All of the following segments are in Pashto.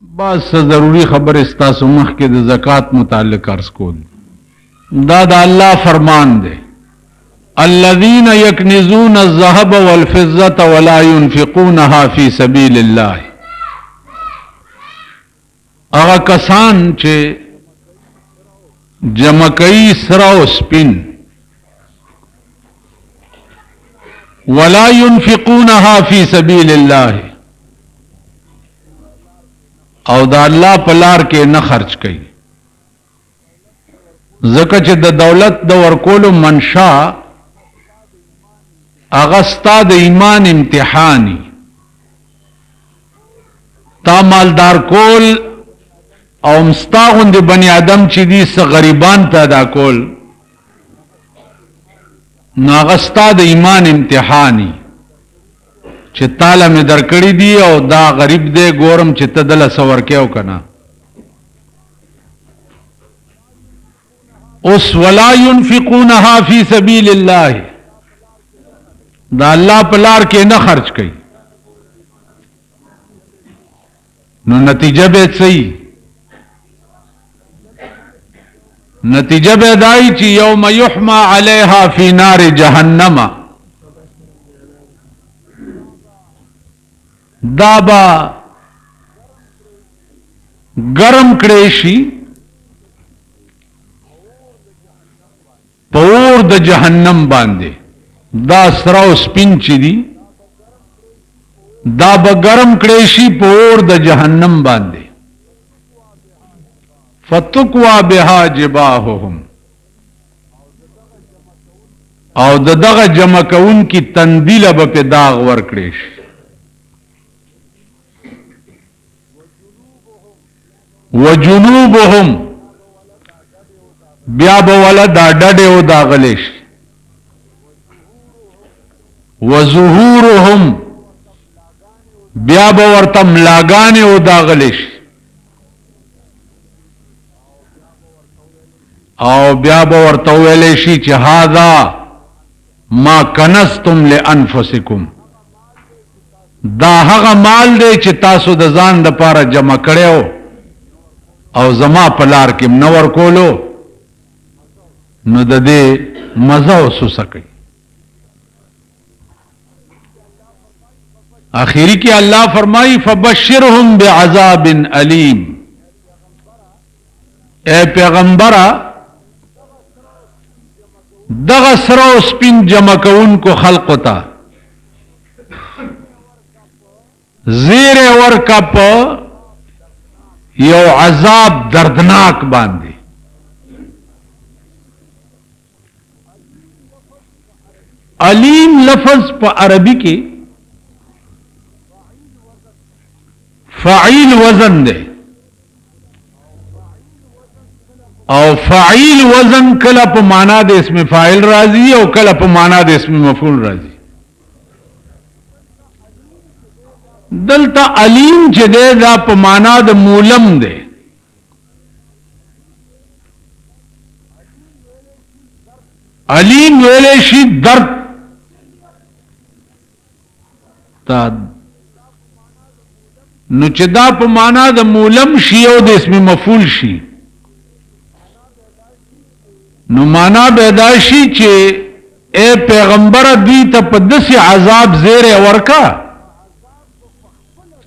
بعض څه ضروري خبرې ستاسو مخکې د زکات متعلق عرض کول دا د الله فرمان دی الذين يكنزون الذهب والفضة ولا ينفقونها في سبيل الله هغه کسان چې جمکۍ سره او سپين ولا ينفقونها في سبيل الله او دا الله پلار کې نه خرج کوي ځکه چې د دولت د ورکولو منشا هغه ستا د ایمان امتحاني تا مالدار کول او هم ستا غوندې بني آدم چې دي څه غریبان پیدا کول نو هغه ستا د ایمان امتحاني چې تاله مې درکړي دي او دا غریب دی ګورم چې ته دله څه ورکې او که نه اوس ولا ينفقونها في سبيل الله دا الله په لار کې نه خرج کوي نو نتیجه به څه نتیجه به دای چې یوم یحما علیها فی نار جهنم دا به ګرم کړی شي په اور د جهنم باندې دا سره او سپین چې دي دا به ګرم کړی شي په اور د جهنم باندې فتقوا بها جباههم او د دغه جمع کوونکي تندي له به په داغ ورکړې شي وجنوبهم بیا به ولا دا ډډې او دا غلې شي وظهورهم بیا به ورته ملاګانې او دا غلې شي او بیا به ورته وویل شي چې هذا ما کنزتم لانفسکم دا هغه مال دی چې تاسو د ځان د پاره جمع کړو او زما په لار کې نه ورکولو نو د دې مزه وسوسه کوي اخیری کې الله فرمایي فبشرهم بعذاب الیم اے پیغمبره دغه سره او سپین جمع کوونکو خلقو ته زیری ورکه په یو عذاب دردناک باندې علیم لفظ په عربي کې فعیل وزن دی او فعیل وزن کله په معنا د اسم فاعل راځي او کله په معنا د اسم مفعول راځي دلته علیم چې دی دا په معنا د مولم دی علیم ویلی شي درد تا نو چې دا په معنا د مولم شي او د اسم مفعول شي نو مانا به دا شي چې اې پیغمبره دوی ته په داسې عذاب زیری ورکه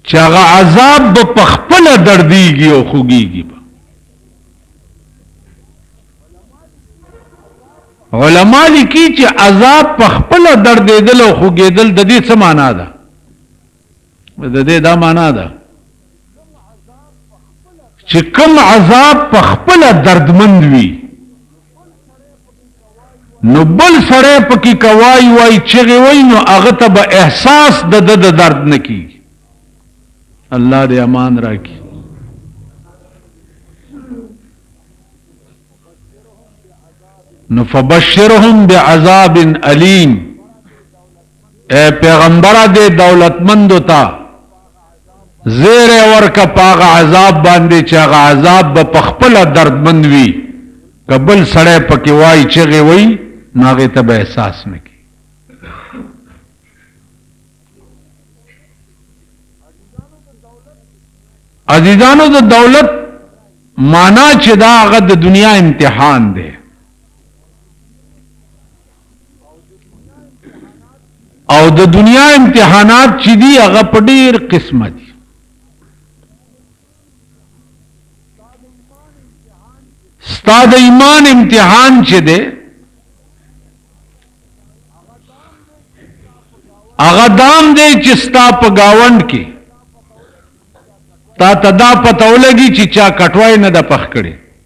چې هغه عذاب به په خپله دردېږي او خوږېږي به علما لیکي چې عذاب په خپله دردېدل او خوږېدل د دې څه معنا ده د دې دا معنا ده چې کوم عذاب په خپل دردمند وي نو بل سړی پکې کوای وای چغې وای نو هغه ته به احساس د د درد نه کیږي الله دې امان راکړي نو فبشرهم بعذاب الیم اې پېغمبره دې دولتمندو ته زېری ورکه په هغه عذاب باندې چې هغه عذاب به په خپله دردمند وي که بل سړی پکې وای چغې وي نو هغې ته به احساس نه کړي عزیزانو د دولت معنا چې دا هغه د دنیا امتحان دی او د دنیا امتحانات چې دي هغه په ډیر قسمه دي ستا د ایمان امتحان چې دی هغه دام دی چې ستا په گاوند کې تا تدا پته ولګي چې چا کټوای نه د پخ کړي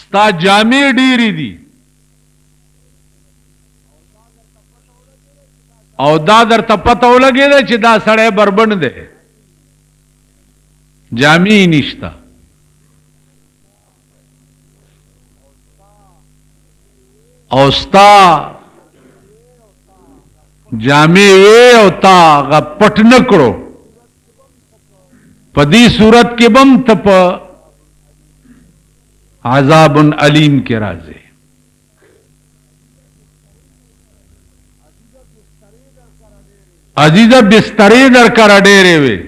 ستا جامې ډېرې دي او دا در ته پته ولګې ده چې دا سړی بربند دی جامې یې نشته او ستا جامې وې او تا غ پټ نه کړو په دې صورت کې به هم ته په عذاب علیم کې راځې عزیزه بسترې در کره ډېرې وي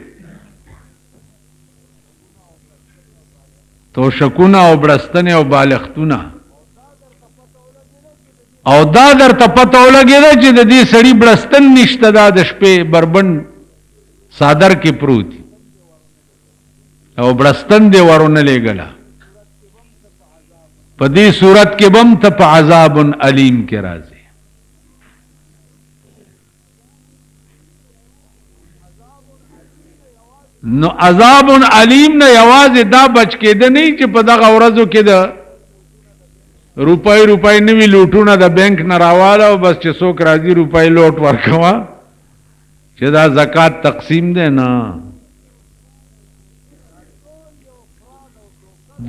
توشکونه او بړستنې او بالښتونه او دا درته پته ولګېده چې د دې سړي بړستن نشته دا د شپې بربنډ څادر کې پروت دي او بړستن دې ورونه لېږله په دې صورت کې به هم ته په عذاب علیم کې راځې نو عذاب علیم نه یوازې دا بچ کېده نه چې په دغه ورځو کې د روپای روپای نوی لوټونه د بانک نه راواله او بس چې څوک راځي روپای لوټ ورکوا چې دا زکات تقسیم دی نه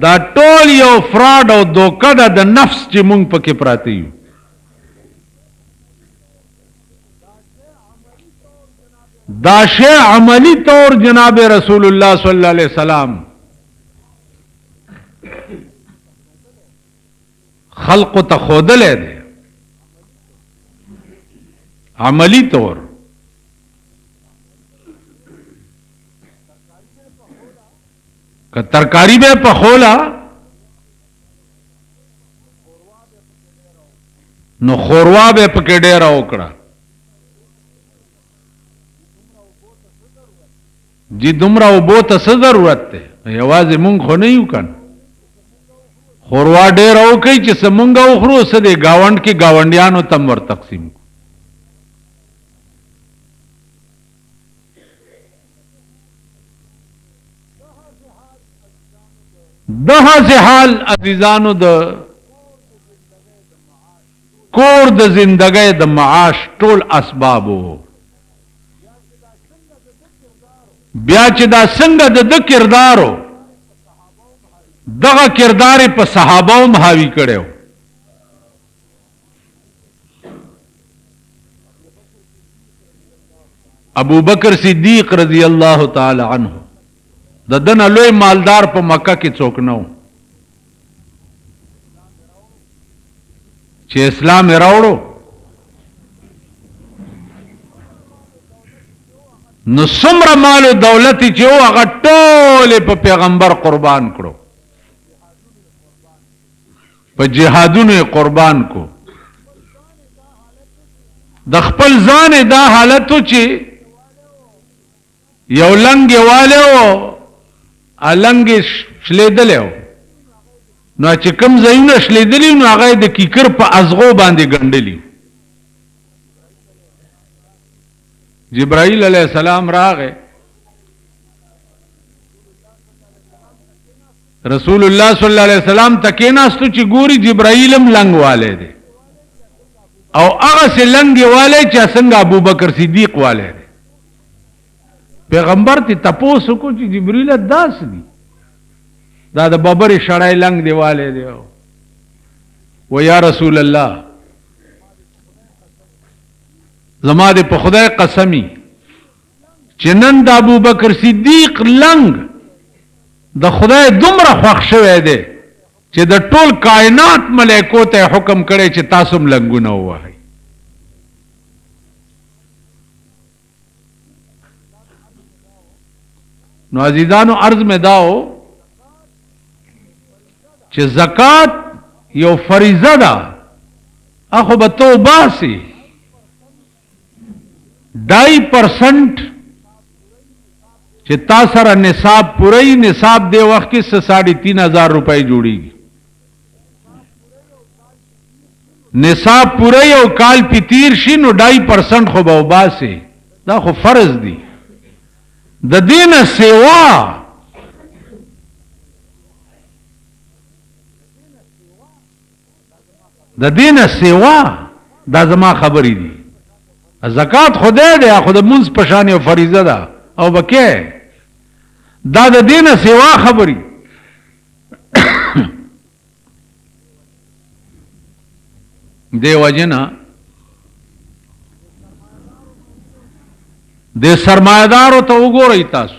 دا ټول یو فراډ او دوکه ده د نفس چې مونږ پکې پراته یو دا شی عملی طور جناب رسول الله صلی الله علیه وسلم خلق ته خودل دی عملی طور که ترکاری به په خولا نو خوروا به پکې ډېره وکړه جی دومره اوبو ته څه ضرورت دی یوازې مونږ خو نه یو کنه خوروا ډېره وکړئ چې څه مونږ وخورو څه دی ګاونډ کې ګاونډیانو ته هم ور تقسیم کړو دها سه حال عزیزانو د کور د زندګۍ د معاش ټول اسباب وو بیا چې دا څنګه د د کردارو دغه کردار په صحابه هم حاوی کړو ابو بکر صدیق رضی الله تعالی عنه د دنه لوی مالدار په مکه کې څوک نه و چې اسلام یې راوړو نو څومره مال او دولت چې و هغه ټول په پیغمبر قربان کړو په جهادونو یې قربان کو. د خپل ځان یې دا حالت و چې یو لنګ یې والی و او لنګ یې شلېدلی و نو چې کوم ځایونه شلېدلي نو هغه یې د کیکر په ازغو باندې ګنډلي جبرائیل علیه السلام راغی رسول الله صلی الله علیه وسلم ته کېناستو چې ګوري جبرائیل هم لنګ والی دی او هغسې لنګ یې والی چې څنګه ابوبکر صدیق والی دی پیغمبر ته تپوس وکړو چې جبرئیله داسې دي دا د ببرې شړی لنګ دی والی دی و یا رسول الله زما د په خدای قسمی چې نن د ابوبکر صدیق لنګ د خدای دومره خوښ شوی دی چې د ټول کائنات ملائکو ته حکم کړي چې تاسو هم لنګونه ووهئ نو عزیزانو عرض مې داو چې زکات یو فریضه ده اخو به توبه سي ډای پرسنټ چې تا سره نصاب پوره نصاب دی وخت کې څه ساڑھې تین هزار روپۍ جوړیږي نصاب پوره یو کال پی تیر شي نو ډای پرسنټ خو به وباسي دا خو فرض دی د دین سیوا ددې نه سوا دا زما خبرې دي. زکات خدای دی خو د مونځ په شان یو فریضه ده او به کې دا د دې نه سوا خبرې دی وجنه د سرمایدارو ته وګورئ تاسو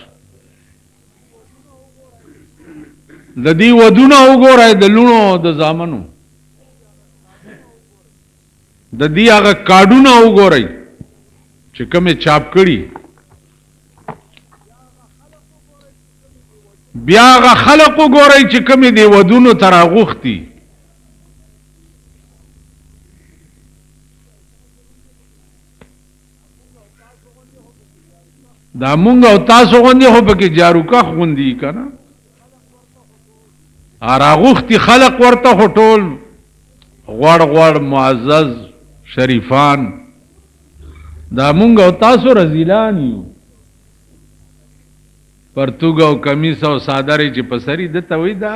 د دې ودونه وګورئ د لونو او د زامنو د دې هغه کارډونه وګورئ چې کومه چاپ کړي بیا هغه خلق وګورئ چې کومه دی ودونو تر غوختي دا مونږ او تاسو غوندي خو پکې جارو کخ غوندي کنه اراغوختی خلق ورته هټول غوړ غوړ معزز شریفان دا مونږ او تاسو رزیلان یو پرتوګ او کمیس او صادره چې پسری د توي دا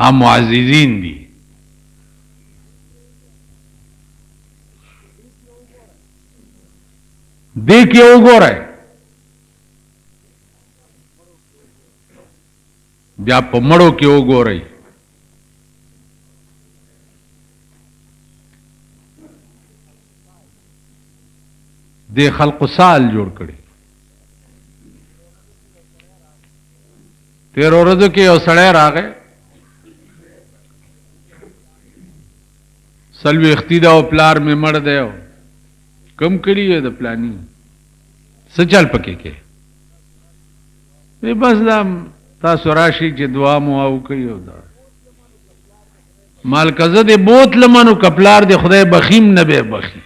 هم معززین دي دې کې وګورئ بیا په مړو کې وګورئ د خلق سال جوړ کړي تیر ورځو کې یو سړی راغی سلوي اختی دا او پلار مې مړ دی کم کړی د پلانی سچل پکې کې وی بس دا تاسو راشي چې دعا مو او کوي او دا مالکزه دې بوت لمنو کپلار دې خدای بخیم نه به بخي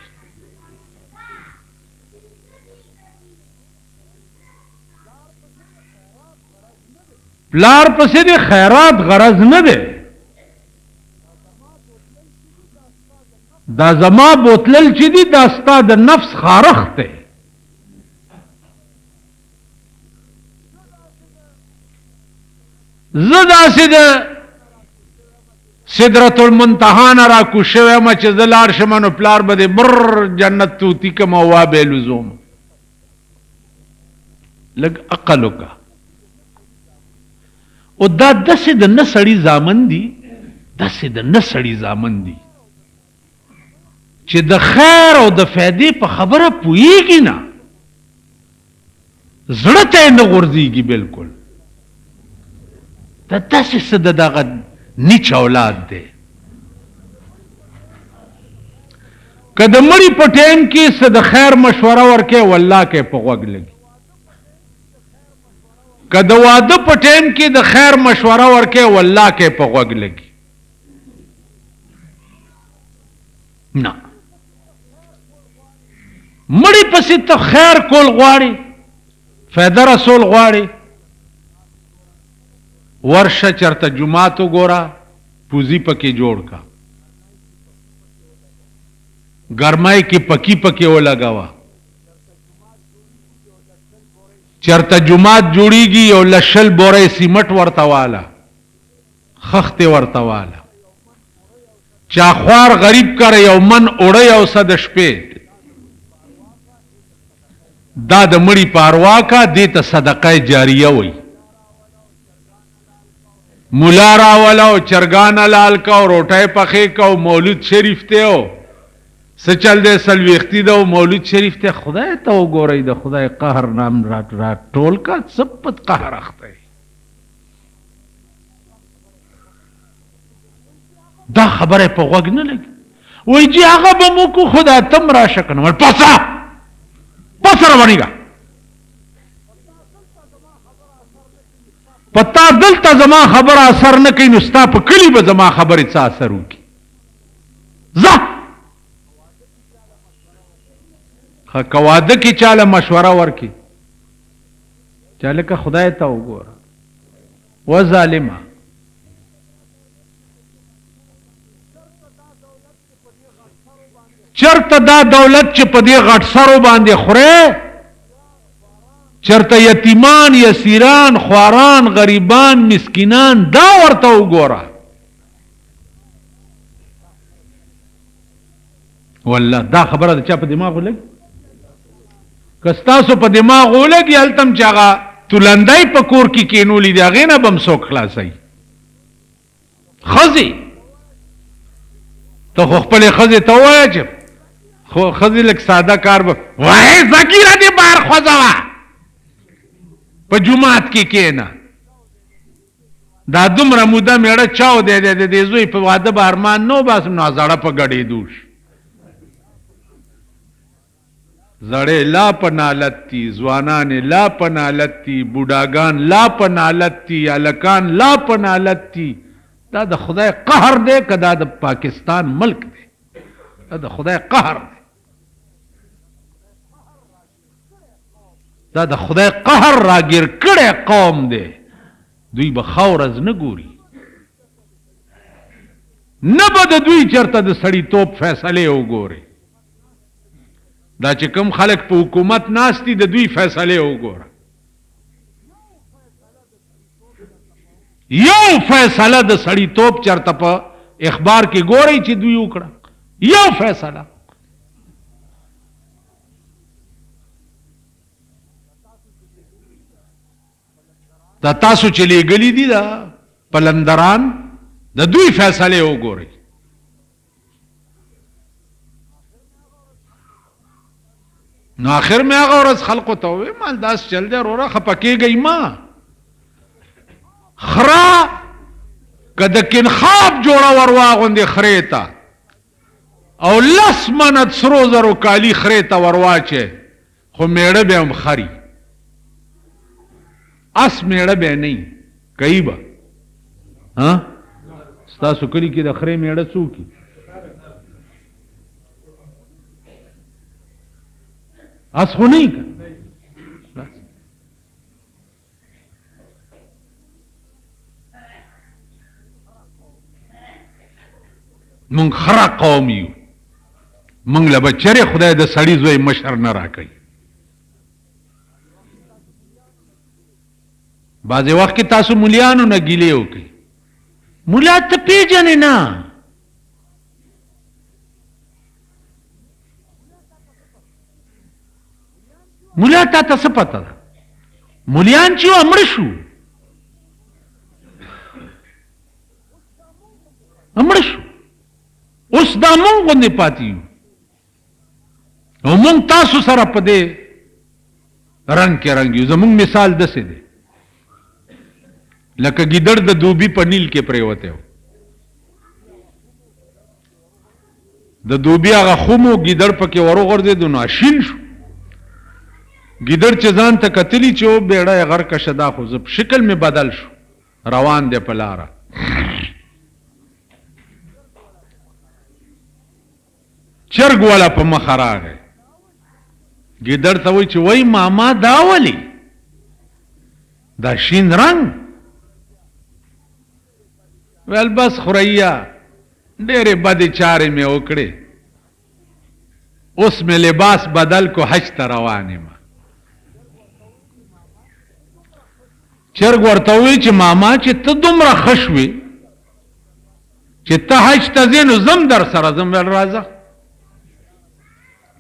پلار پسې دې خیرات غرض نه دی دا زما بوتلل چې دي دا ستا د نفس خارخ دی زه داسې د سدرت المنتها نه را کوز شوی یم چې زه لاړ شم نو پلار به د بر جنت توتي کوم او وا به لزوم لږ عقل وکړه او دا داسې د نه سړي زامن دي داسې د نه سړي زامن دي چې د خیر او د فایدې په خبره پوهیږي نه زړه ته نه غورځيږي بالکل دا داسې څه د دغه نیچ اولاد دی که د مړي په ټایم کې څه د خیر مشوره ورکې والله کې په غوږ لګي که د واده په ټایم کې د خیر مشوره ورکې والله کې په غوږ لګي نه مړی پسې ته خیر کول غواړي فایده رسول غواړي ورشه چرته جمعات وګوره پوزی پکې جوړ کا ګرمای کې پکی پکې ولګاوه چرته جمعات جوړیږي یو لشل بوره سیمټ ورته واله خښتې ورته واله چا خوار غریب کره یو من اوړه یو څه د شپې دا د مړي په اروا کا دې ته صدقه جاریه وایي مولا راوله او چرګان حلال کا او روټۍ پخې کا او مولود شریف ته او څه چل دی څلوېښتي ده او مولود شریف ته خدای ته وګورئ د خدای قهر نام راټول کا څه په قهر اخته دا خبره په غوږ نه لګي وای جی هغه به مو کو خدا تم را شکنه ول پسا پس روانیږه پتا دلته زما خبره اثر نه کوي نو ستا په کلی به زما خبره څه اثر وکي زه خکواده کې چاله مشوره ورکي چا لکه خدای ته وګوره و ظالمه. چرته دا دولت چې په دې غټ سرو باندې خورې چرته یتیمان یسیران خواران غریبان مسکینان دا ورته وګوره والله دا خبره د چا په دماغ ولګي که ستاسو په دماغ ولګي هلته هم چې هغه تلندی په کور کې کینولي دي هغې نه به هم څوک خلاصوي ښځې ته خو خپلې ښځې ته ووایه چې خو ښځې لږ ساده کار به وایې زګیره دې بار خوځوه په جومات کې کېنه دا دومره موده مېړه چاو دی دی د دې زوی په واده به ارمان نه وباسم نو زړه په ګډېدو شي زړې لا په نالت دي ځوانان لا په نالت دي بوډاګان لا په نالت دي الکان لا په نالت دي دا د خدای قهر دی که دا د پاکستان ملک دی دا د خدای قهر دی دا د خدای قهر راګیر کړی قوم دی دوی به ښه ورځ نه ګوري نه به د دوی چرته د سړیتوب فیصلې وګوري دا چې کوم خلک په حکومت ناستی د دوی فیصلې وګوره یو فیصله د سړیتوب چرته په اخبار کې ګوري چې دوی وکړه یو فیصله دا تاسو چې لېږلي دي دا پلندران د دوی فیصله وګورئ نو آخر مې هغه ورځ خلکو ته وویل مال داس چل دی وروره خپه کېږئ مه خره که د کنخاب جوړه ور واغوندې خرې ته او لس منه سرو زرو کالي خرې ته ورواچه خو میړه به هم خري اس میړه به نه کوي به ها ستاسو کلی کې د خرې میړه څوک اس خو نه مونږ خره قوم یو مونږ له بچره خدای د سړی زوی مشر نه راکړي بعضې وخت کې تاسو مليانو نه ګیلې وکړي ملا ته پیژنې نه مولا تا ته څه پته ده مولیان چې امر شو امر شو اوس دا مونږ غوندې پاتې یو او مونږ تاسو سره په دې رنګ کې رنګ یو زمونږ مثال دسې دی لکه ګیدړ د دوبي په نیل کې پریوته و د دوبي هغه خومو ګیدړ پکې وروغورځېدو نو شین شو ګیدړ چې ځان ته کتلی چې و بیړه یې غرقه شه دا خو زه شکل مې بدل شو روان دی په لاره چرګ والا په مخه راغی ګیدړ ته وای چې وای ماما دا ولی دا شین رنگ ویل بس خوریا ډېرې بدې چارې مې وکړې اوس مې لباس بدل کو حج ته روان یم چرګ ورته وویل چې ماما چې ته دومره ښه شوې چې ته حج ته ځې نو زم در سره زم ویل راځه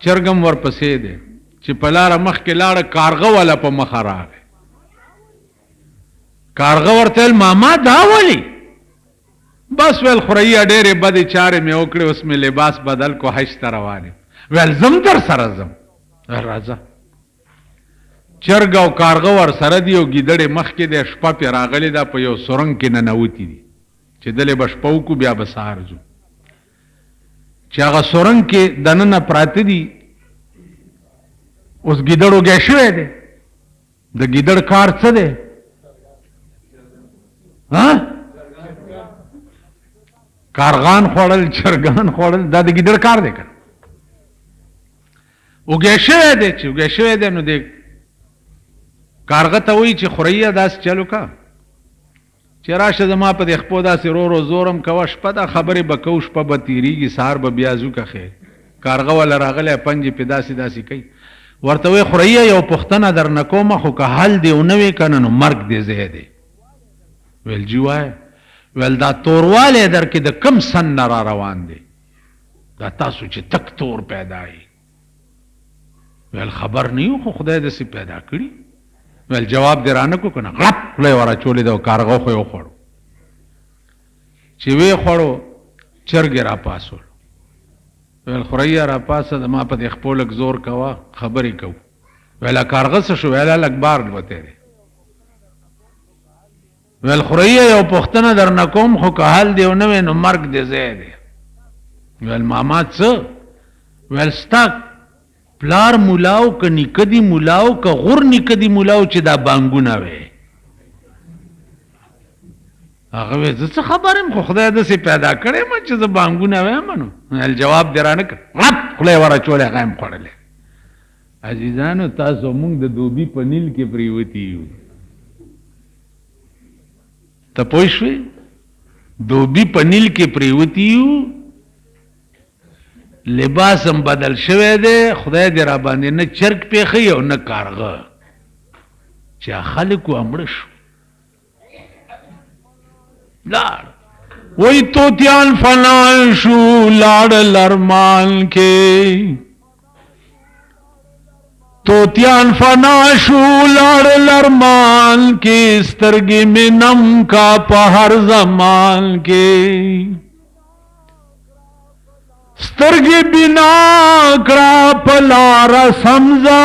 چرګ هم ورپسې دی چې په لاره مخکې لاړه کارغه والا په مخه راغی کارغه ورته ویل ماما دا ولي بس ویل خوریا ډېرې بدې چارې مې وکړې اوس مې لباس بدل کو حج ته روان ویل زم در سره زم راځه چرګ او کارغه ورسره دي او ګیدړې مخکې دی، شپه پرې راغلې ده، په یو سرنګ کې ننوتي دي، چې دلې به شپه وکړو بیا به سهار ځو. چې هغه سرنګ کې دننه پراته دي، اوس ګیدړ وږی شوی دی، د ګیدړ کار څه دی؟ ها؟ کارغان خوړل، چرګان خوړل، دا د ګیدړ کار دی که وږی شوی دی چې وږی شوی دی نو دی کارغه ته وایي چې خوريه داسې چل وکړه چې راشه زما په دې خپو داسې رو رو زورم کوه شپه دا خبرې به کوو شپه به تېرېږي سهار به بیا ځو که خیر کارغه وله راغلی پنجې پې داسې داسې کوي ورته وایي خوريه یو پوښتنه درنه کوم خو که حل دې ونه وې که نه نو مرګ دې ځای دی ویل جي وایه ویل دا توروالی در کې د کم سن نه را روان دی دا تاسو چې تک تور پیدا یې ویل خبر نه یو خو خدای دې سي پیدا کړی ویل جواب دې رانه کو کنه غلط خپل ورا چولې دا کارغه خو یو خړو چې وی خړو چرګ را پاسول ویل خوریا را پاسه د ما په دې خپلک زور کوا خبرې کو ویل کارغه څه شو ویل لګ بار وته ویل خوريه یو پوښتنه درنه کوم خو که حل دی نه وي نو مرګ دې ځای دی ویل ماما څه ویل ستا پلار مولاو که نیکه دي مولاو که غور نیکه دي مولاو چې دا بانګونه وي هغه وې زه څه خبرم خو خدای د سي پیدا کړې ما چې زه بانګونه وایم نو الجواب درانه کړ رب خله ورا چولې غیم خړلې عزیزانو تاسو او موږ د دوبي په نیل کې پریوتي یو. ته پوه شوې؟ دوبي په نیل کې پریوتي یو، لباس هم بدل شوی دی، خدای دې را باندې نه چرګ پېښوي او نه کارغه، چې خلک وه مړه شو. لاړ وای توتیان فنا شو لاړ لرمان کې توتیان فنا شو لاړ لرمان کې سترګې مې نم کا په هر زمان کې سترګې بنا کړه په لار سمزه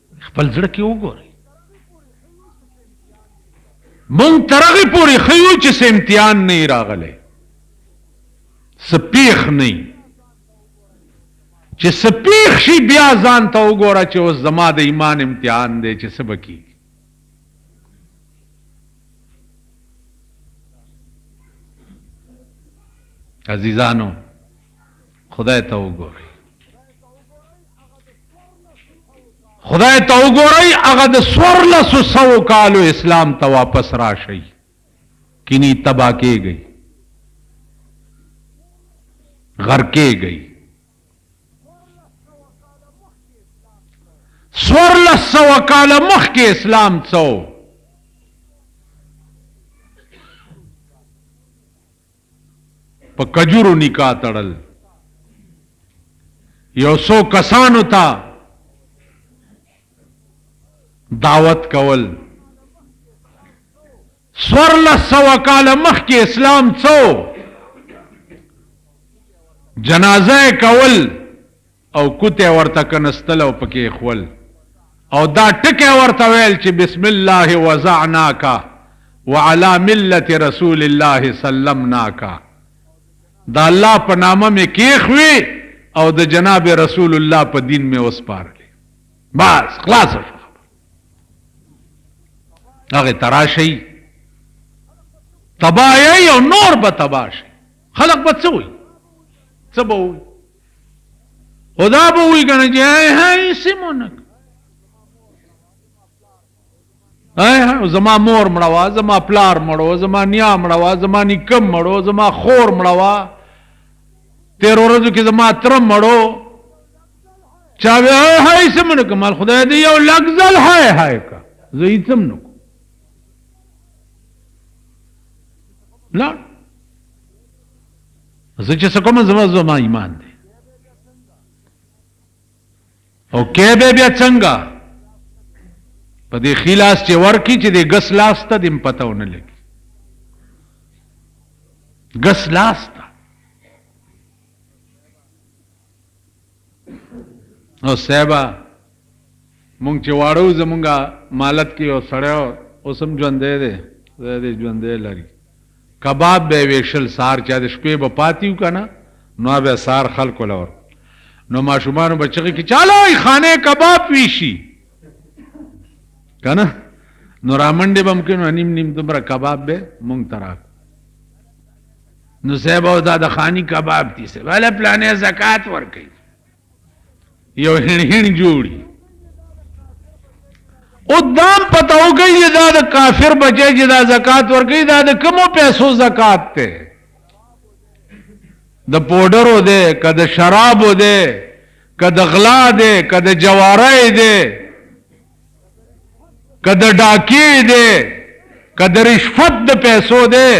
خپل زړه کې وګورئ مونږ تر هغه پورې ښه یو چې څه امتحان نه راغلی څه پیښ نه چې څه پیښ شي بیا ځان ته وګوره چې اوس زما د ایمان امتحان دی چې څه به کېږي عزیزانو خدای ته وګورئ خدای ته وګورئ هغه د سورلسو سوو کالو اسلام ته واپس راشئ کینی تبا کېږئ غر کېږئ سورلس سوه کاله مخکې اسلام څو په کجورو نکاح تړل یو څو کسانو ته دعوت کول سورلس سوا کال مخکې اسلام څو جنازه کول او کوته ورته کنستل او پکې اېښول او دا ټکی ورته ویل چې بسم الله وضعناک وعلی ملت رسول الله سلمناک د الله په نامه مې کېښوې او د جناب رسول الله په دین مې وسپارلې بس خلاص شو هغه تراشي تباہي او نور به تباہ شي خلق به څه وي څه به وي خدا به وی کنه چې هاي هاي سیمونک هاي زما مور مړوا زما پلار مړو زما نیا مړوا زما نیکم مړو زما خور مړوا تیر ورځو کې زما تر مړو چا به هاي هاي سیمونک مال خدای دې یو لګزل هاي هاي کا زه یې تم نو لا زه چې څه کوم زما زما ایمان دی او کې به بیا څنګه په دې خلاص چې ورکی چې دې غس لاس ته دې پته ونه لګي غس لاس ته نو صاحبه مونږ چې واړه وو زمونږ مالت کې یو سړی و اوس هم ژوندی دی خدای دې ژوندی لري کباب به یې ویشل سهار چا د شپې به پاتې وو که نه نو هغه به یې سهار خلکو له ورکړو نو ماشومانو به چغې کړي چالای خانه کباب ویشي که نه نو رامنډې به هم کړي نو نیم نیم دومره کباب به مونږ ته راکړو نو صاحب او دا د خانی کباب دي صاحب هله پلانې زکات ورکړي یو هین هین جوړي او دام پته وګړي دا د کافر بچي چې دا زکات ورکړي دا د کومو پیسو زکات ته د پودرو ده که د شرابو ده که د غلا ده که د جواره ده که د ډاکې دی که د رشفت د پیسو دی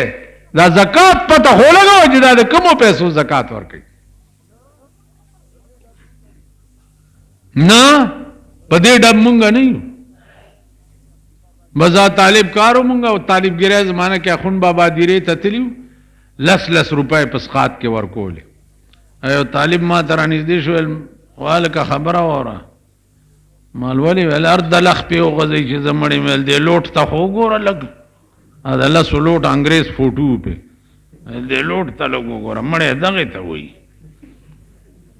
دا زکات پته خو لګوه چې دا د کومو پیسو زکات ورکوي نه په دې ډب مونږ نه یو مزا طالب کارو مونږ او طالب ګرای زمانہ کې اخون بابا دیره ته تلیو لس لس روپۍ په سقات کې ورکول ایو طالب ما تر نږدې شو والکه خبره وره مالولی ویل ار د لخ پی وغځی چې زمړی ویل دی لوټ ته خو ګوره لګ ا د لس لوټ انګريز فوټو په دی لوټ ته لګ ګوره مړی دغه ته وای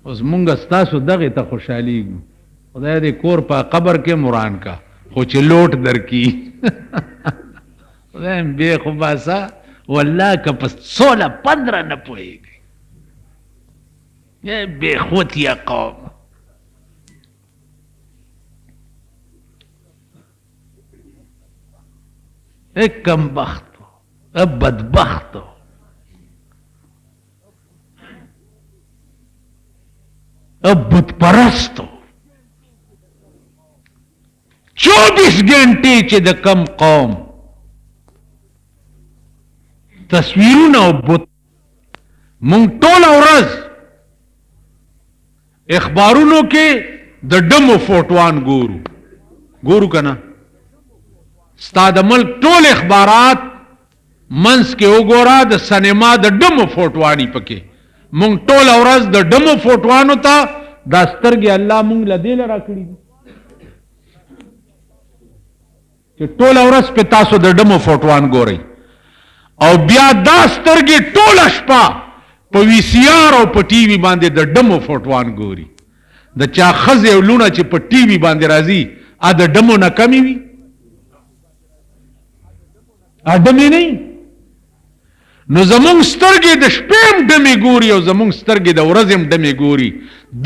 اوس مونږ ستاسو دغه ته خوشحالي خدای دې کور په قبر کې مران کا خو چې لوټ درکې ویم به خو باسا والله که په 16 15 نه پوهیږي به خود یا قوم کم بخت بدبخت بت پرست چوبیس ګنټې چې د کم قوم تصویرونه او بت مونږ ټوله ورځ اخبارونو کې د ډمو فوټوان ګورو ګورو کنه ستا د ملک ټول اخبارات منس کې وګوره د سینما د ډمو فوټوانی پکې مونږ ټول ورځ د ډمو فوټوانو ته د سترګې الله مونږ له دې لرا کړی چې ټوله ورځ په تاسو د ډمو فوټوان ګوري او بیا دا سترګې ټوله شپه په وی سی آر او په ټي وي باندې د ډمو فوټوان ګوري د چا خزه او لونه چې په ټي وي باندې راځي ا د ډمو نه کمی وي ا ډمې نه نو زمونږ سترګې د شپې هم ډمې ګوري او زمونږ سترګې د ورځې هم ډمې ګوري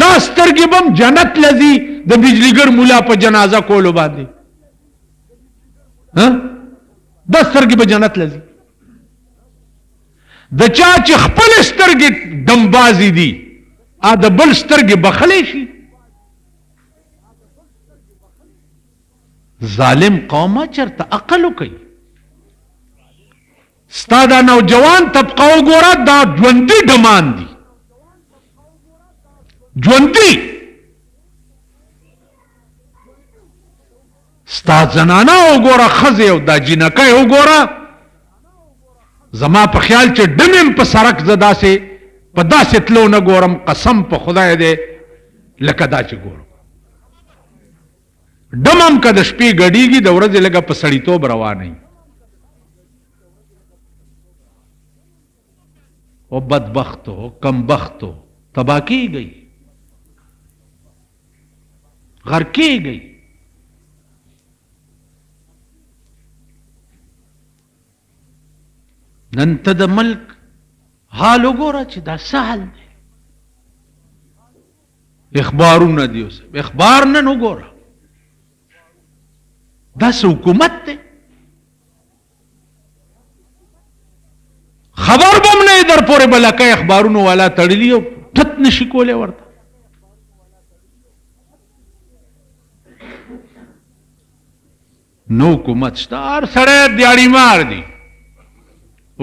دا سترګې به هم جنت لذي د بجلیګر مولا په جنازه کولو باندې دا سترګې به جنت لذي د چا چې خپل سترګې دمبازي دي ا د بل سترګې بخلې شي ظالم قومه چرته عقل وکړي ستا دا نوجوان طبقه وګوره دا ژوندي ډمان دي ژوندي ستا زنانه وګوره خزه او دا جنکه وګوره زما په خیال چې ډمم په سرک زدا سي په داسې تلو نه ګورم قسم په خدای دې لکه دا چې ګورم ډم هم که د شپې ګډېږي، د ورځې لږه په سړیتوب روانه وي. او بدبختو، کمبختو، تباه کېږئ، غرق کېږئ. نن ته د ملک حال وګوره چې دا څه حال دی. اخبارونه دی اوس اخبار نه نو ګوره دا څه حکومت دی خبر بم نه در پورې بلکه اخبارونو والا تړلی او ټت نشي کولای ورته نو حکومت شته هر سړی دیاړي مار دی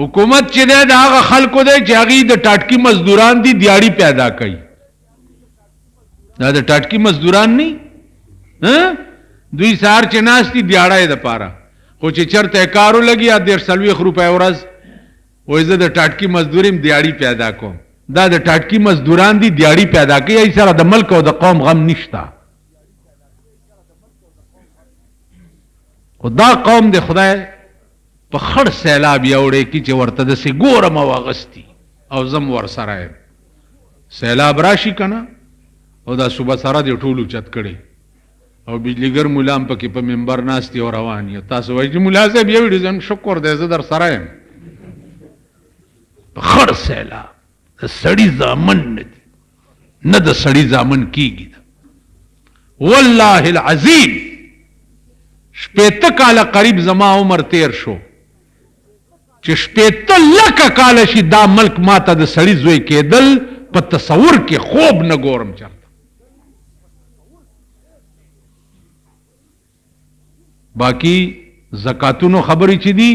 حکومت چې دی د هغه خلکو دی چې هغوی د ټاټکي مزدوران دي دیاړي پیدا کوي دا د ټاټکي مزدوران نه دوی سهار چې ناست دي دیاړه یې دپاره خو چې چېرته کار ولګي یا دېرش څلوېښت روپۍ ورځ وایي زه د ټاټکي مزدور یم دیاړي پیدا کوم دا د ټاټکي مزدوران دي دیاړي پیدا کوي سره د ملک او د قوم غم نشته خو دا قوم د خدای په خړ سیلاب یوړې کی چې ورته د سی ګورم او غستی او زم ور سره یم سیلاب راشي کنه او دا صوبه سره دی ټولو چت کړي او بجلیګر مولام پکې په منبر ناشتي او روان یو تاسو وایي چې مولا صاحب یو ډیزم شکر دی زه در سره یم خړ سیلاب د سړی زامن نه دي نه د سړی زامن کیږي والله العظیم شپېته کاله قریب زما عمر تیر شو چې شپېته لکه کاله شي دا ملک ماته د سړی زوی کېدل په تصور کې خوب نه ګورم چرته باقی زکاتونو خبری چی دی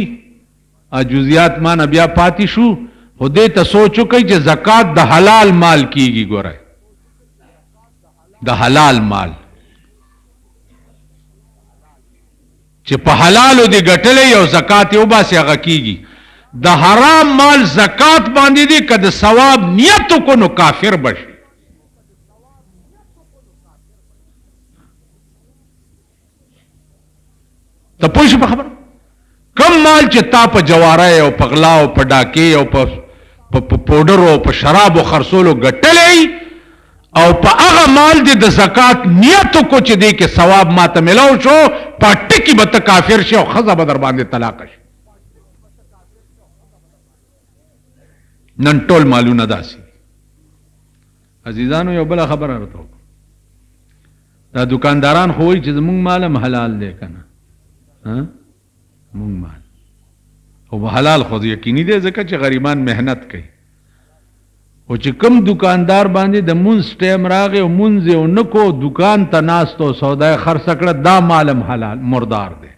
هغه جزیات مانه بیا پاتی شو خو دی ته سوچ وکړی چی زکات د حلال مال کیږی ګورای د حلال مال چې په حلالو دی ګټلې یو زکات یو باسي هغه کیږي د حرام مال زکات باندې دی کده ثواب نیت کو نو کافر بشي ته پوه شي په خبره کم مال چې تا په جواره او په غلا او په ډاکې او په په پودر او په شرابو خرڅولو ګټلی او په هغه مال دې د زکات نیت کو چې دې کې ثواب ماته ملاو شو په ټکی به ته کافر شې او ښځه به در باندې طلاق شي نن ټول مالونه داسې عزیزانو یو بله خبره درته وکړم دا دکانداران خو وایي چې زمونږ مال هم حلال دی که نه مونږ مال خو به حلال خو یقیني دی ځکه چې غریبان محنت کوي او چې کم دکاندار باندې د مونځ ټایم راغی او مونځ یې ونه کو دکان ته ناست او سودا یې خرڅه کړه دا مال هم حلال مردار دی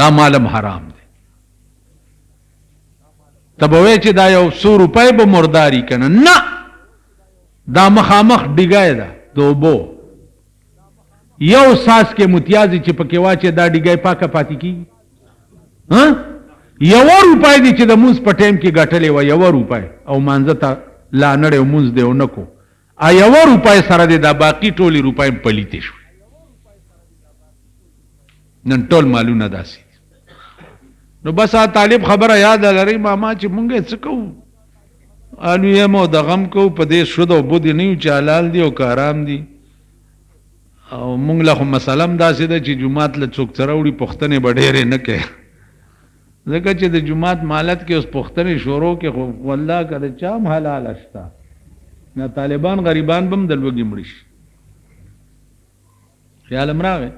دا مال هم حرام دی ته به وایې چې دا یو څو روپۍ به مرداري که نه؟ نه! دا مخامخ ډیګی ده د اوبو یو څاڅکی متیازې چې پکې واچې دا ډیګی پاکه پاتې کېږي یوه روپۍ دې چې د مونځ په ټایم کې ګټلې وه یوه روپۍ او مانځه ته لانړی مونځ دی او نه کو ا یوه روپای سره دې دا باقی ټولې روپای هم پلیتې شوې نن ټول مالونه داسې دي نو بس ا طالب خبره یاد لري ماما چې مونږه څه کوو الو یې مو د غم کو په دې شود او بده نه چې حلال دی او کارام دی او مونږ له مسلم داسې ده چې جمعات له څوک سره وړي پښتنې بډېرې نه کوي ځکه چه د جومات مالت کی اوس پوښتنی شروع کی خو والله که د چا هم حلاله شته دا طالبان غریبان به هم د لوږی مړ شی خیال هم راغی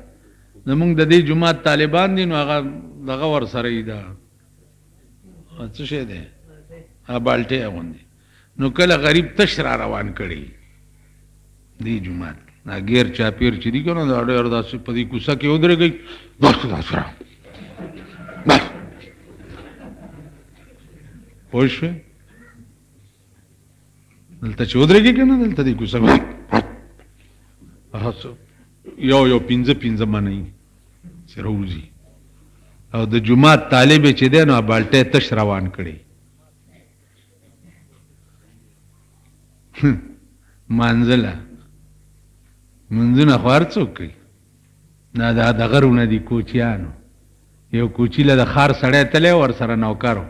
زمونږ د دی جومات طالبان دی نو هغه دغه ورسره یی دا څه شی دی هغه بالټی اغوندی نو کله غریب تش را روان کړي دی جماعت دا غیر چاپیر چې دی کنه دا ډېر داسې په دې کوڅه کې ودرېږي بس دا سره بس پوه شوې دلته چې ودرېږي که نه دلته دې کوڅه یو یو پنځه پنځه منئ چې راوځي او د جماعت طالب چې دی نو بالټه تش روان کړي مانځله منځونه خو هر څوک کوي دا دا د غرونه دي کوچیانو یو کوچی له د ښار سړی تللی ور سره نوکرو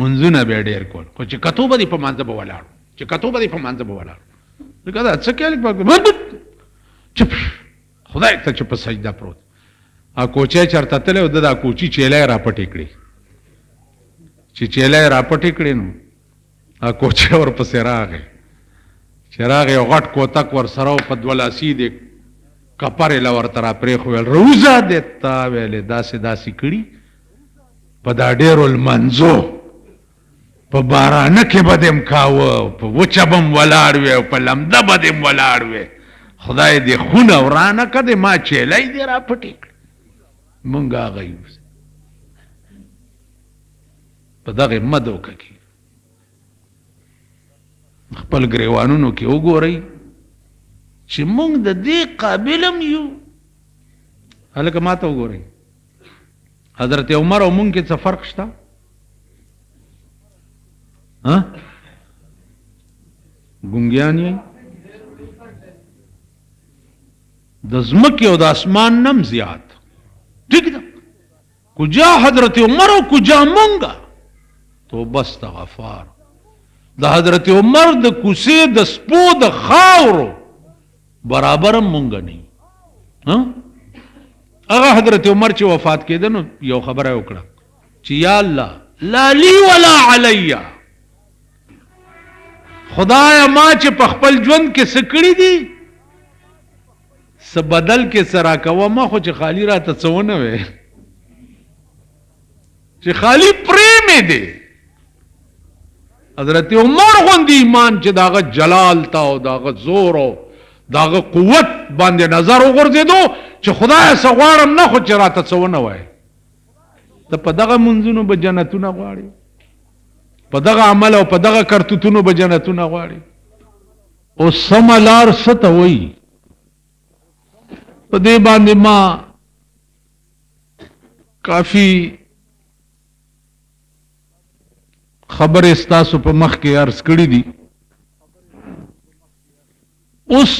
منځونه به ډېر کول خو چې کتو به دې په مانځه به ولاړو چې کتو به دې په مانځه به ولاړو ځکه دا څه کوي چپ خدای ته چې په سجده پروت ا کوچه چرته تل او د کوچی چیلای را پټې کړې چې چیلای را پټې کړې نو ا کوچه ور پسې راغې چې راغې غټ کوتک ور سره او په دولاسی دې کپر لور تر پرې خو ول روزه دې تا ویلې داسې داسې کړي په دا ډېرو لمنځو په بارانه کې به دې هم کاوه، په وچه به هم ولاړ وې او په لمده به دې هم ولاړ وې. خدای دې خونه ورانه که، د ما چیلۍ دې راپټې کړې. مونږ هغه یو په دغه مدو کې خپل ګریوانونو کې وګورئ چې مونږ د دې قابل هم یو هلکه ما ته وګورئ حضرت عمر او مونږ کې څه فرق شته ها ګونګیان یې د زمکه او د اسمان نم زیات ٹھیک ده کجا حضرت عمر او کجا مونږ توبه استغفار د حضرت عمر د کوسې د سپو د خاورو برابر هم مونږ نه یو هغه حضرت عمر چې وفات کېده نو یو خبره یې وکړه چې یا الله لا لي ولا علی خدایه ما چې په خپل ژوند کې څه کړي دي څه بدل کې څه راکوه ما خو چې خالي راته څه ونه وی چې خالی پریمه دی حضرت عمر غوندي ایمان چې داغه جلال تا او داغه زور او داغه قوت باندې نظر وګرځیدو چې خدای سغواړم نه خو چې راته څونه وای ته په دغه منځونو به جنتونه غواړي په دغه عمل او په دغه کرتوتونو به جنتونه غواړي او سملار ستوي په دې باندې ما کافی خبر استاسو په مخ کې عرض کړی دي اوس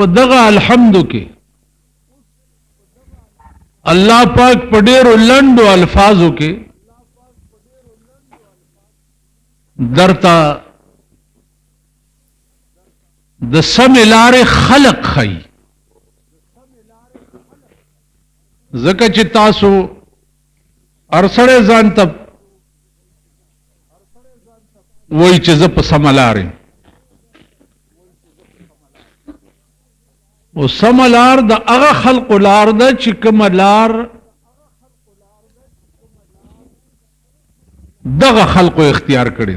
په دغه الحمد کې الله پاک په ډېرو لندو الفاظو کې درته د سم لارې خلق خي ځکه چې تاسو ارسړې ځان ته وای چې زه په سملار یم او سملار د هغه خلق لار ده چې کوم لار دغه خلقو اختیار کړي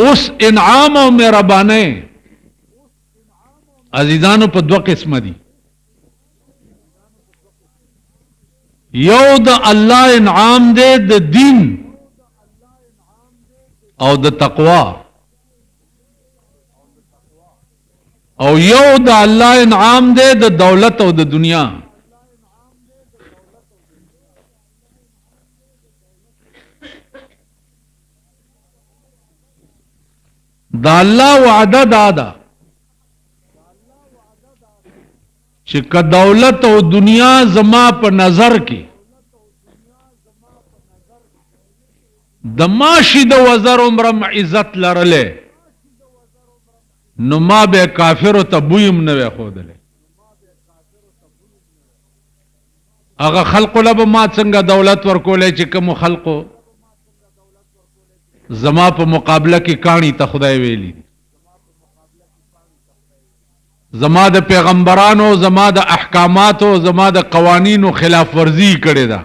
اوس انعام او مهربانه عزیزانو په دوه قسمه دي یو د الله انعام دی د دین او د تقوا او یو د الله انعام دی د دولت او د دنیا د الله وعده دا ده چې که دولت او دنیا زما په نظر کې د ماشي د وزر عمرم عزت لرلې نو ما به کافر ته بویم نه وې خودلې هغه خلقو له به ما څنګه دولت ورکولی چې کومو خلقو زما په مقابله کې کاڼي ته خدای ویلي دي زما د پیغمبرانو زما د احکاماتو زما د قوانینو خلاف ورزي کړې ده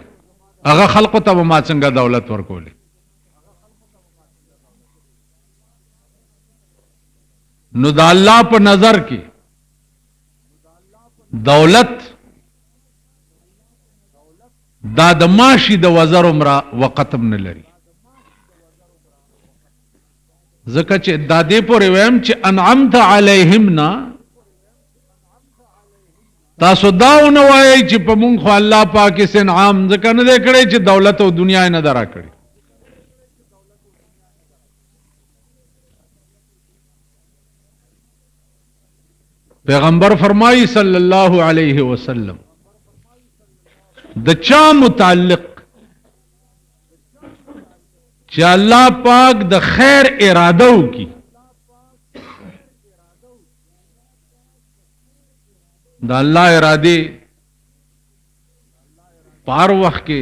هغه خلکو ته ما څنګه دولت ورکولې نو د الله په نظر کې دولت دا د ماشي د وزر عمره وقتم نه لري ځکه چې دا دې پورې ویم چې انعمت علیهم نه تاسو دا ونه وایي چې په مونږ خو الله پاک یې انعام ځکه نه دی کړی چې دولت او دنیا یې نه درا کړی پیغمبر فرمایي صلی الله علیه وسلم د چا متعلق چې الله پاک د خیر اراده وکي د الله اراده پار وخت کې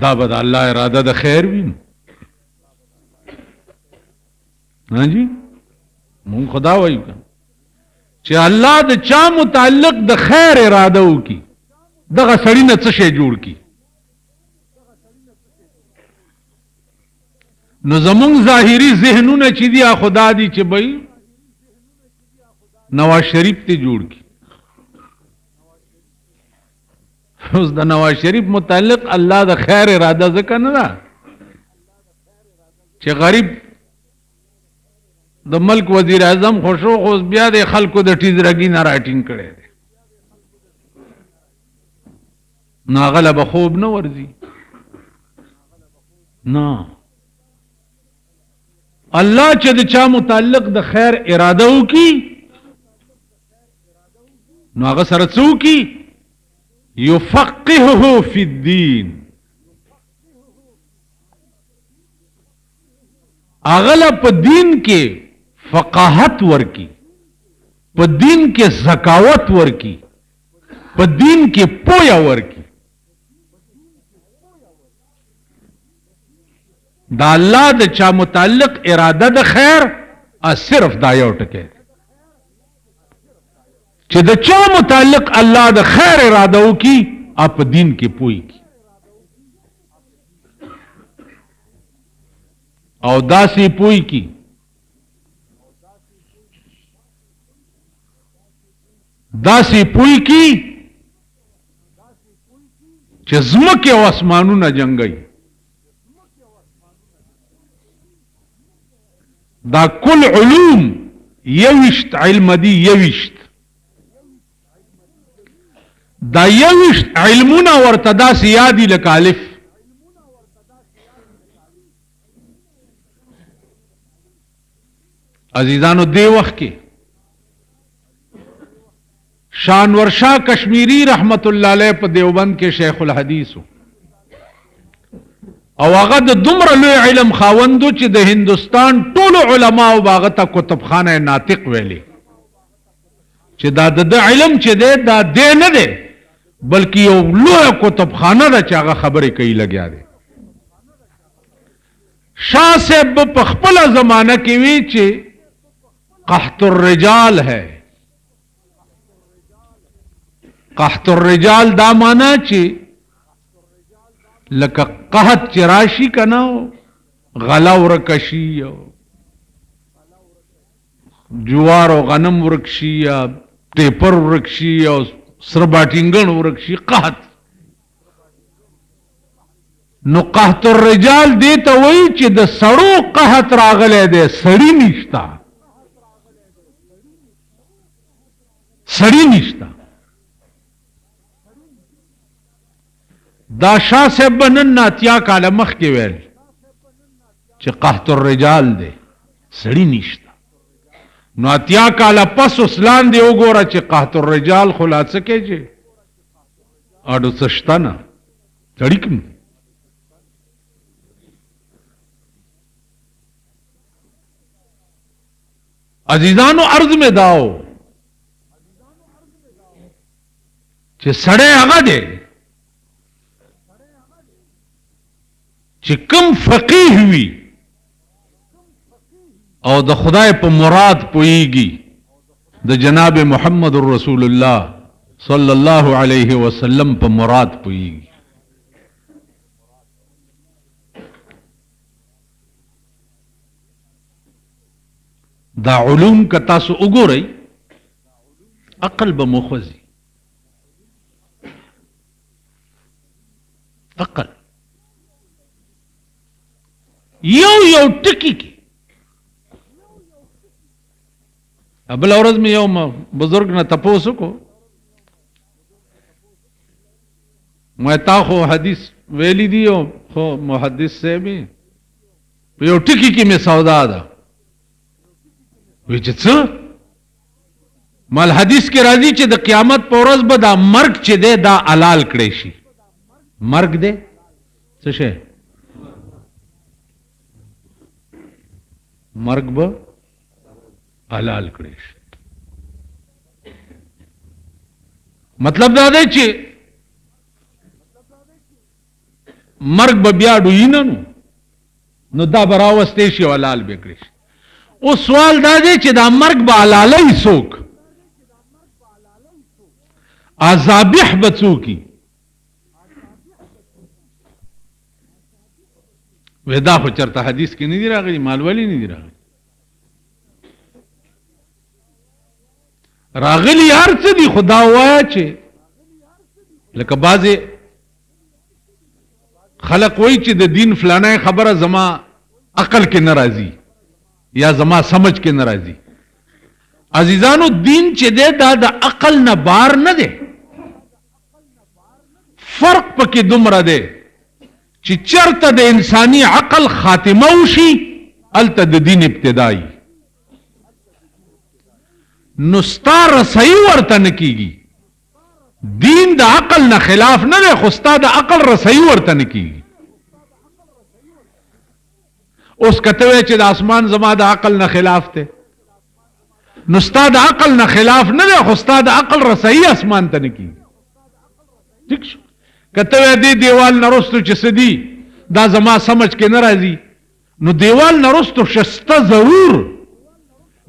دا به د الله اراده د خیر وي نو ها جی مونږ خدا وایو چې الله د چا متعلق د خیر اراده وکي دغه سړی نه څه شی جوړ کی نو زمونږ ظاهری ذهنونه چې دي خدا دي چې بای نواز شریف ته جوړ کی اوس د نواز شریف متعلق الله د خیر اراده ځکه نه ده چې غریب د ملک وزیر اعظم خوشو خو بیا د خلکو د ټیزرګی نه راټینګ کړي دي نو غله به خوب نه ورځي نه الله چې د چا متعلق د خیر اراده وکي نو هغه سره څوکي یفقهه فی الدین اغلا په دین کې فقاهت ورکی په دین کې زکاوت ورکی په دین کې پویا ورکی دا الله د چا متعلق اراده د خیر صرف دا یو ټکی چې د چا متعلق الله د خیر اراده وکي او په دین کې پوي کی او داسې پوي کی داسې پوي کی چې زمکه او اسمانونه جنگي دا کل علوم یوشت علم دی یوشت دا یوشت علمونه ورته داسې یادي لکه الف عزیزانو دی وخت کې شاه انورشاه کشمیری رحمت الله علیه په دیوبند کې شیخ الحدیث و او هغه د دومره لوی علم خاوندو چې د هندستان ټولو علماو به هغه ته کتبخانه ناطق ویلې چې دا د ده علم چې دی دا دی نه دی بلکې یو لویه کتبخانه ده چې هغه خبرې کوي لګیا دی شاه صاحب به په خپله زمانه کې وي چې قحط الرجال ہے قحط الرجال دا معنا چې لکه قحط چې راشي کنه غلا ورک شي جوار او غنم ورک شي یا ټیپر ورک شي او سره باټینګن ورک شي قحط نو قحط الرجال دې ته وایي چې د سړو قحط راغلی دی سړی نشته سړی نشته دا شاه صاحب نن ناتیا کاله مخکې ویل چې قحط الرجال دی سړی نشته نو اتیا کاله پس اوس لاندې وګوره چې قحط الرجال خو لا څه کېږي اډو څه شته نه سړی کوم عزیزانو عرض مې داو چې سړی هغه دی چې کم فقيه وي او د خدای په مراد پويږي د جناب محمد رسول الله صلی الله علیه وسلم په مراد پويږي دا علوم که تاسو وګورئ عقل به مخوځي عقل یو یو ټکی کې ابل اورز مې یو بزرګ نه تپوس کو ما تا خو حدیث ویلی دی او خو محدث صاحب په یو ټکی کې می سودا ده وی چې څه مال حدیث کې راځي چې د قیامت په ورځ به دا مرګ چې ده دا حلال کړی شي مرګ ده څه شي مرګ به حلال کړی شي مطلب دا دی چې مرګ به بیا ډوی نه نو نو دا به راوستې شي او حلال به کړی شي اوس سوال دا دی چې دا مرګ به حلالوي څوک عذابح به څوکي ودا خو چرته حدیث کې نه دی راغلی مال ولی نه دی راغلی راغلی هر څه دی خدا وایا چې لکه بازه خلق وای چې د دین فلانه خبره زما عقل کې ناراضي یا زما سمجھ کې ناراضي عزیزانو دین چې ده دا د عقل نه بار نه ده فرق پکې دومره دی چې چرته د انساني عقل خاتمه وشي الته د دین ابتدای نو ستا رسۍ ورته نه کیږي دین د عقل نه خلاف نه دی خو ستا د عقل رسۍ ورته نه کیږي اوس کته وای چې د اسمان زما د عقل نه خلاف ته نو ستا د عقل نه خلاف نه دی خو ستا د عقل رسایي اسمان ته نه کیږي ټیک شو کته وای دی دیوال نرستو چې سدي دا زما سمج کې ناراضي نو دیوال نرستو شسته ضرور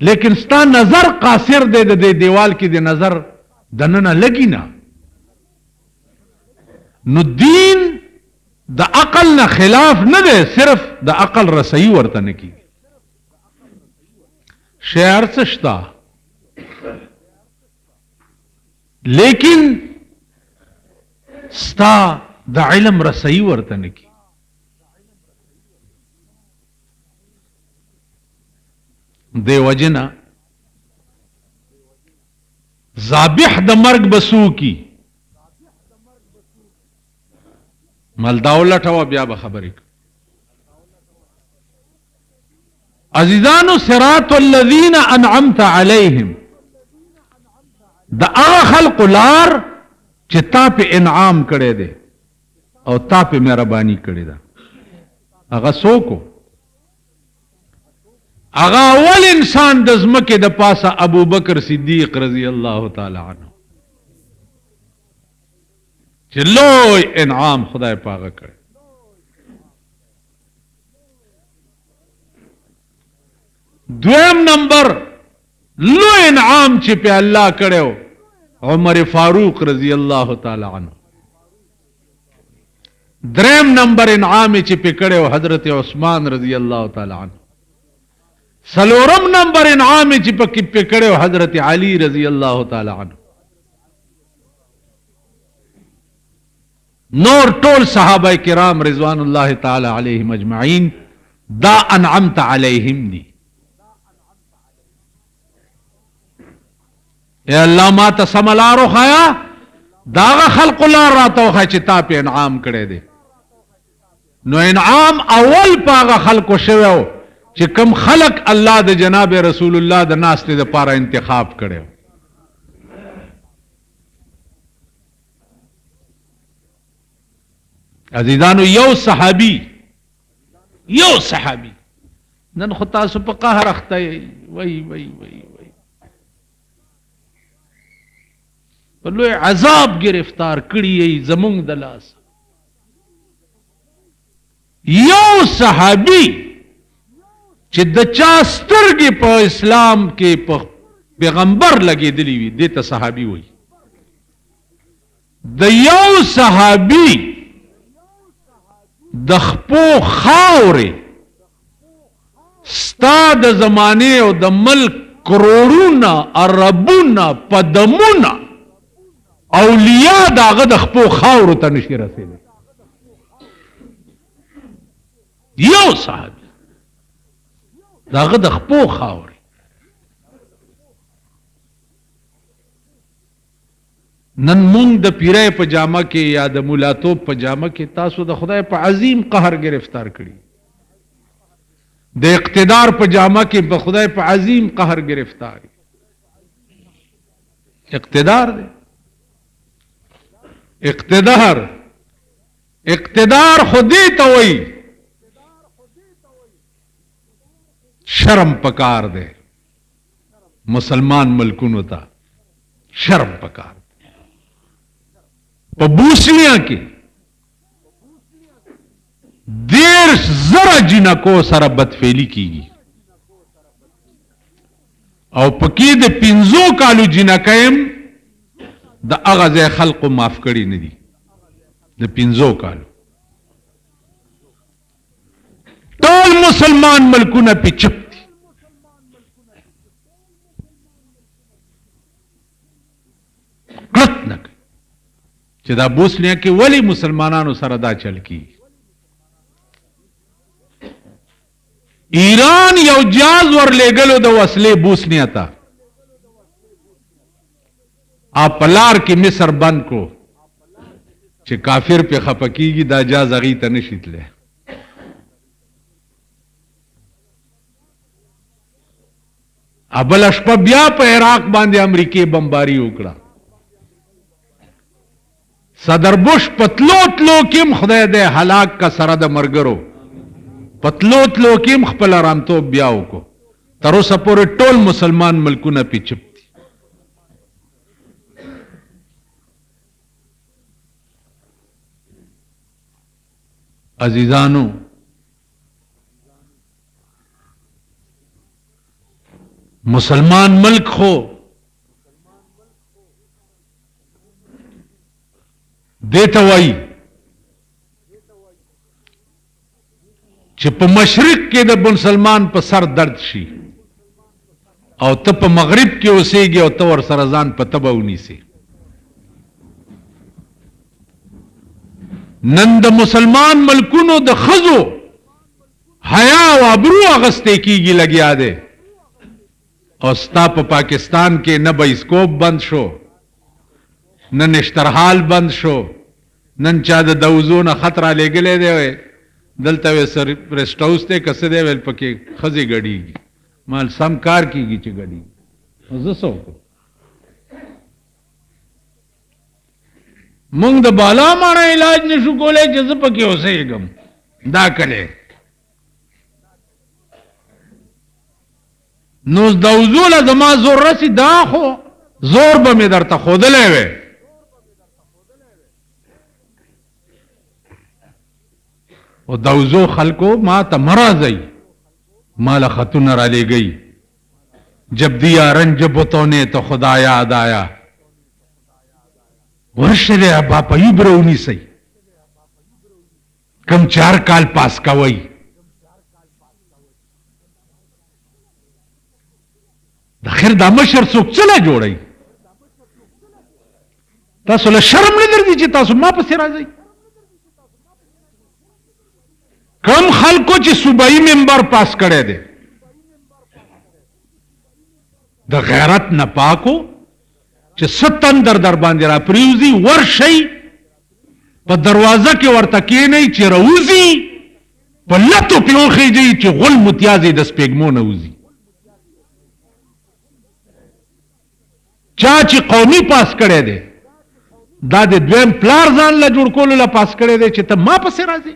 لیکن ستا نظر قاصر دی د دیوال کې د نظر دننه لګی نه نو دین د عقل نه خلاف نه دی صرف د عقل رسئی ورته نه کیږي شعر څه شته لیکن ستا د علم رسئی ورته نه کی دی وجنا ذابح د مرګ بسو کی ملدا ولټوه بیا به خبرې کوو عزیزانو صراط الذین انعمت علیهم د هغه خلق لار چې تا په انعام کړی دی او تا په مهرباني کړی ده هغه څوک هغه اول انسان د زمکه د پاسه ابوبکر صدیق رضی الله تعالی عنه چې لوی انعام خدای پاغه کړ دویم نمبر لو انعام چې په الله کړو عمر فاروق رضی الله تعالی عنہ دریم نمبر انعام چې په کړو حضرت عثمان رضی الله تعالی عنہ سلورم نمبر انعام چې په کې په کړو حضرت علی رضی الله تعالی عنہ نور ټول صحابه کرام رضوان الله تعالی علیهم اجمعین دا انعمت علیهم دی اے الله ما ته سملارو خیا داغه خلق الله راته خو چې تا په انعام کړي دي نو انعام اول په هغه خلکو شوی وو چې کوم خلک الله د جناب رسول الله د ناستې لپاره انتخاب کړی وو. عزیزانو یو صحابي یو صحابي نن خو تاسو په قهر اخته یی وای وای وای وای په لوی عذاب گرفتار کړی یی زمونږ د لاس یو صحابي چې د چا سترګې په اسلام کې په پیغمبر لګېدلې وي دې ته صحابي وایي د یو صحابي د خپو خاورې ستا د زمانه او د ملک کروڑونه اربونه پدمونه اولیاء داغه د خپو خاور ته نشي رسیدي یو صاحب داغه د خپو خاور نن مونږ د پیرۍ په جامه کې یا د مولاتوب په جامه کې تاسو د خدای په عظیم قهر ګرفتار کړي د اقتدار په جامه کې په خدای په عظیم قهر ګرفتار اقتدار دی اقتدار اقتدار خو دې ته وایي شرم پکار دی مسلمان ملکونو ته شرم پکار دی په بوسنیا کې دیرش زره جنکو سره بدفعلی کیږي او پکې د پنځو کالو جنکایم د هغه ځای خلقو معاف کړي نه دي د پنځو کالو ټول مسلمان ملکونه په چپ دي کړت نه کوي چې دا بوسنیا کې ولی مسلمانانو سره دا چل کی ایران یو جاز ور لګلو د وسلې بوسنیا ته اپ لار کی مصر بند کو چه کافر پی خپه کیږي دا جاز هغی ته نشی تلی. ابل شپه بیا په عراق باندې امریکې بمباری وکړه. صدر بوش په تلو تلو کې هم خدای دی هلاک که سره د مرګرو په تلو تلو کې هم خپل رانتوب بیا وکړو تر اوسه پورې ټول مسلمان ملکونه پی چپ دي عزیزانو مسلمان ملک خو دیتا وایي چې په مشرق کې د بن سلمان په سر درد شي او ته په مغرب کې اوسېږي او ته ور سره ځان په تبه ونیسي نن د مسلمان ملکونو د خزو حیا او ابرو اغستې کیږي لګیا دی او ستا په پاکستان کې نه بایسکوپ بند شو نه نشترحال بند شو نن چا د دوزو نه خط را لېږلی دی وی دلته وی سر رسټ هاوس دی که څه دی ویل پکې ښځې ګډېږي مال سم کار کېږي چې ګډېږي نو زه څه وکړم مونږ د بالا ماڼه علاج نشو کولای چې زه پکې اوسېږم دا کلی نو د وزول زما زور رسی دا خو زور به مې درته خودلې وې او د وزو خلکو ما ته مرزي مال خاتون را لګي جب دیا رنج بوتو نے تو خدا یاد آیا ورشله ابا په یبرونی سي کوم چې هر کال پاس کوئ د خیر دا مشر څوک څه لا جوړوي تاسو له شرم نه درځي چې تاسو ما پسې راځئ کم خلکو چې صوبایي ممبر پاس کړی دی د غیرت نه پاکو چې ستندر در باندې را پریوزي ورشي په دروازه کې ورته کېنئ چې راوځي، په لتو پې وخېژئ چې غول متیاز یې د سپېږمو نه وځي. چا چې قومي پاس کړی دی، دا د دویم پلار ځان له جوړ کولو له پاس کړی دی چې ته ما پسې راځې؟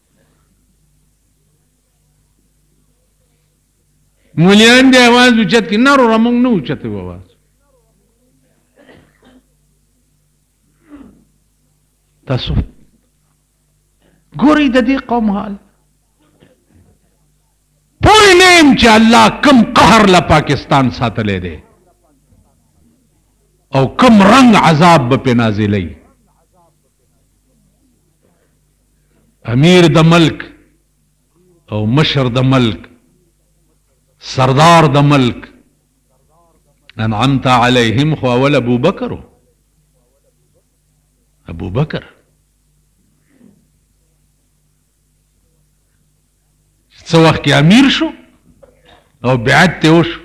مولیان دی آواز اوچت کی نارو را مونگ نو اوچت و آواز تاسو ګوري د دې قوم حال پوه نیم چې الله کم قهر له پاکستان ساتلی دی او کم رنگ عذاب به پې نازلوي امیر د ملک او مشر د ملک سردار د ملک انعمت علیهم خو اول ابو بکر ابو بکر څه وخت امیر شو او بیعت ته وشو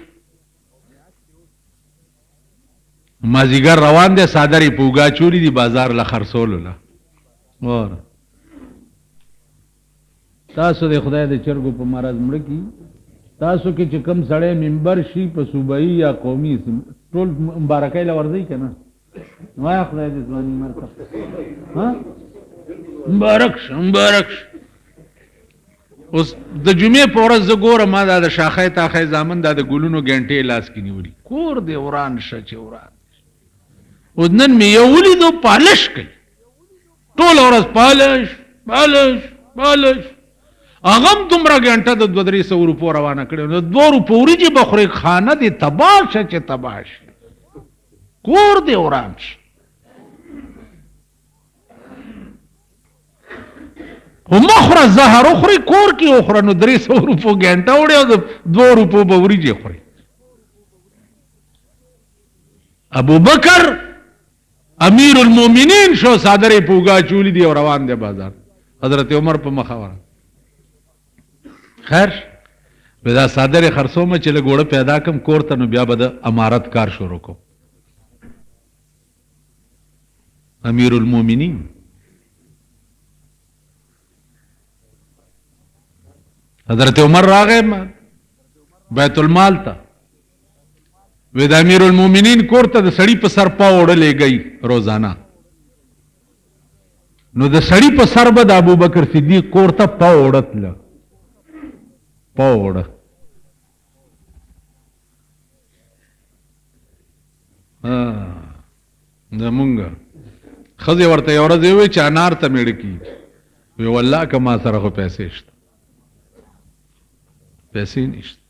مازیګر روان دی سادر یې پوګا چولی دی بازار له خرڅولو له اور تاسو د خدای د چرګو په مرز مړ کی تاسو کې چې کم سړی منبر شي په صوبایي یا قومي ټول مبارکۍ لورځي کنه وای خدای دې ځواني مر کړ ها مبارک شه مبارک شه اوس د جمعې په ورځ زه ګورم ما دا د شاخه تاخه زامن دا د ګلونو ګنټې لاس کې نیولي کور دې وران شه چې وران اوس نن مې یو ولیدو پالش کوي ټول ورځ پالش پالش پالش هغه هم دومره ګنټه د دوه درې سوه روپو روانه کړې نو دوه روپو وریجې به خورې خانه دې تباه شه چې تباه شه کور دې وران شي او مخره زهر اخري کور کې اخره نو درې سو روپو ګنټه وړي او دو روپو به وریجې خوري ابو بکر امیر المؤمنین شو صادرې پوګا چولی دی او روان دی بازار حضرت عمر په مخاوره خیر نو دا څادرې خرڅوم چې لږ اوړه پیدا کړم کور ته نو بیا به د امارت کار شروع کوم امیر المؤمنین حضرت عمر راغی بیت المال ته وې د امیر المؤمنین کور ته د سړی په سر پا وړلې گئی روزانه نو د سړی په سر به د ابوبکر صدیق کور ته پوړه تله پوړه زمونږ خزه ورته یو ورځ وی چې انار ته میړ کی وی والله کما سره خو پیسې شته پیسې نشته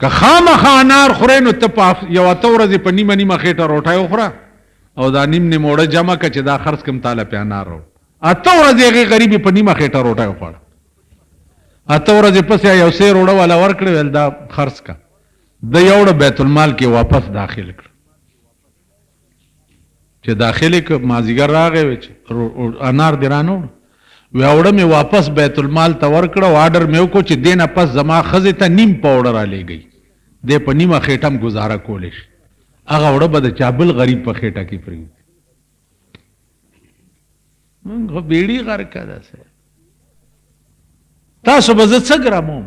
که خامخا انار خورې نو ته په یو اته ورځې په نیمه نیمه خېټه روټۍ وخوره او دا نیم نیم اوړه جمع که چې دا خرڅ کم تاله پې انار راوړ اته ورځې هغې غریبې په نیمه خېټه روټۍ وخوړه اته ورځې پسې یو سیر اوړه والا ورکړې ویل دا خرڅ که د یو اوړه بیت المال کې واپس داخل کړ چې داخلې که مازیګر راغی وی چې انار دې رانه وړ وی اوړه مې واپس بیت المال ته ورکړه او آرډر مې وکړو چې دینه پس زما خزې ته نیم پوډر را لېږي دی په نیمه خېټه هم ګزاره کولی شي هغه اوړه به د چا بل غریب په خېټه کې پرېږدي مونږ خو بیړي غرقه ده تاسو به زه څه ګراموم